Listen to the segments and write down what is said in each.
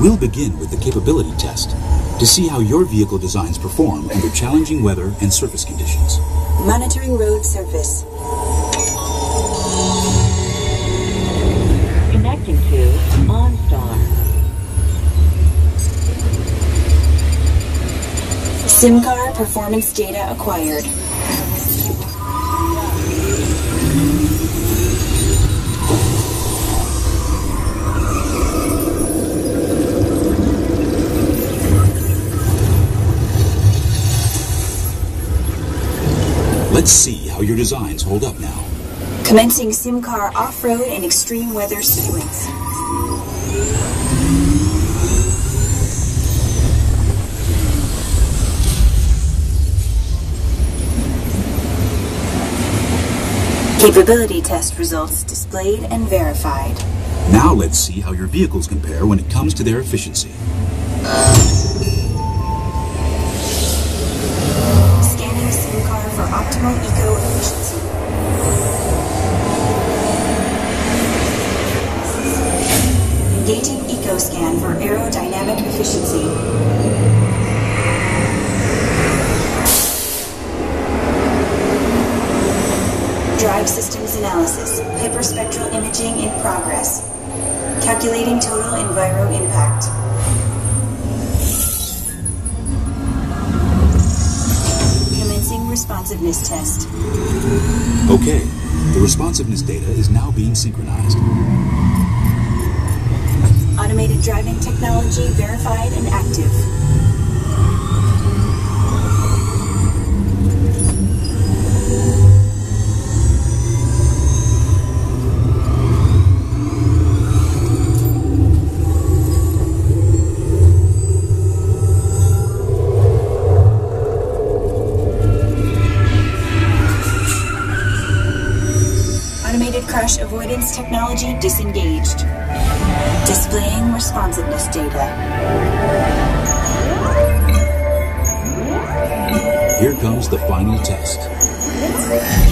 We'll begin with the capability test to see how your vehicle designs perform under challenging weather and surface conditions. Monitoring road surface. Connecting to OnStar. SIMCAR performance data acquired. Let's see how your designs hold up now. Commencing SIMCAR off-road and extreme weather sequence. Capability test results displayed and verified. Now let's see how your vehicles compare when it comes to their efficiency. Optimal eco efficiency. Engaging EcoScan for aerodynamic efficiency. Drive systems analysis. Hyperspectral imaging in progress. Calculating total enviro impact. Responsiveness test. Okay, the responsiveness data is now being synchronized. Automated driving technology verified and active. Avoidance technology disengaged. Displaying responsiveness data. Here comes the final test.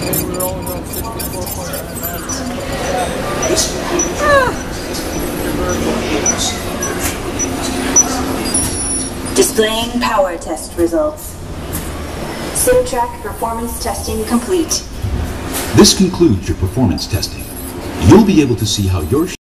Mean we're only on 64.9 Displaying power test results. SimTrack performance testing complete. This concludes your performance testing. You'll be able to see how your